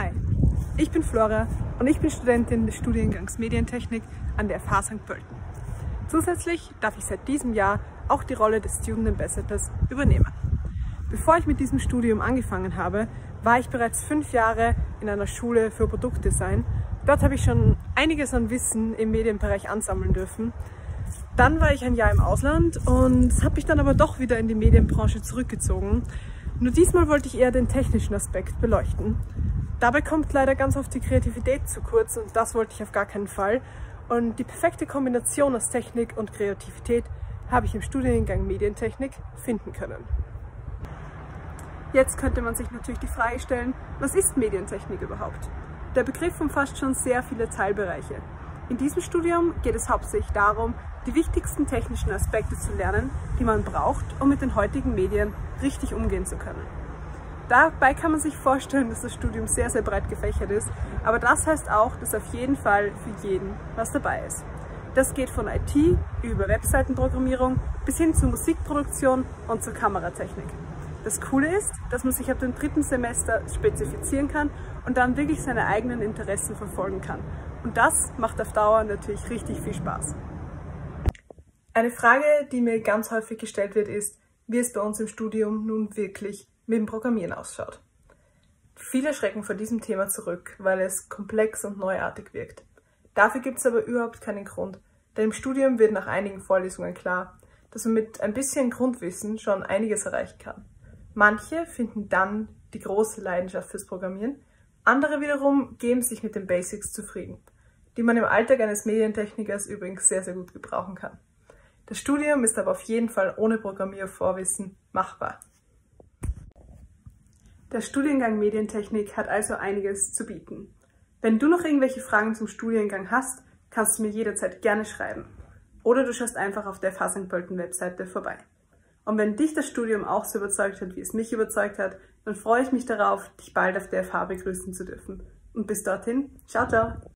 Hi, ich bin Flora und ich bin Studentin des Studiengangs Medientechnik an der FH St. Pölten. Zusätzlich darf ich seit diesem Jahr auch die Rolle des Student Ambassadors übernehmen. Bevor ich mit diesem Studium angefangen habe, war ich bereits fünf Jahre in einer Schule für Produktdesign. Dort habe ich schon einiges an Wissen im Medienbereich ansammeln dürfen. Dann war ich ein Jahr im Ausland und habe mich dann aber doch wieder in die Medienbranche zurückgezogen. Nur diesmal wollte ich eher den technischen Aspekt beleuchten. Dabei kommt leider ganz oft die Kreativität zu kurz und das wollte ich auf gar keinen Fall. Und die perfekte Kombination aus Technik und Kreativität habe ich im Studiengang Medientechnik finden können. Jetzt könnte man sich natürlich die Frage stellen, was ist Medientechnik überhaupt? Der Begriff umfasst schon sehr viele Teilbereiche. In diesem Studium geht es hauptsächlich darum, die wichtigsten technischen Aspekte zu lernen, die man braucht, um mit den heutigen Medien richtig umgehen zu können. Dabei kann man sich vorstellen, dass das Studium sehr, sehr breit gefächert ist, aber das heißt auch, dass auf jeden Fall für jeden was dabei ist. Das geht von IT über Webseitenprogrammierung bis hin zur Musikproduktion und zur Kameratechnik. Das Coole ist, dass man sich ab dem dritten Semester spezifizieren kann und dann wirklich seine eigenen Interessen verfolgen kann. Und das macht auf Dauer natürlich richtig viel Spaß. Eine Frage, die mir ganz häufig gestellt wird, ist, wie es bei uns im Studium nun wirklich mit dem Programmieren ausschaut. Viele schrecken vor diesem Thema zurück, weil es komplex und neuartig wirkt. Dafür gibt es aber überhaupt keinen Grund, denn im Studium wird nach einigen Vorlesungen klar, dass man mit ein bisschen Grundwissen schon einiges erreichen kann. Manche finden dann die große Leidenschaft fürs Programmieren, andere wiederum geben sich mit den Basics zufrieden, die man im Alltag eines Medientechnikers übrigens sehr, sehr gut gebrauchen kann. Das Studium ist aber auf jeden Fall ohne Programmiervorwissen machbar. Der Studiengang Medientechnik hat also einiges zu bieten. Wenn du noch irgendwelche Fragen zum Studiengang hast, kannst du mir jederzeit gerne schreiben. Oder du schaust einfach auf der FH St. Pölten Webseite vorbei. Und wenn dich das Studium auch so überzeugt hat, wie es mich überzeugt hat, dann freue ich mich darauf, dich bald auf der FH begrüßen zu dürfen. Und bis dorthin, ciao, ciao!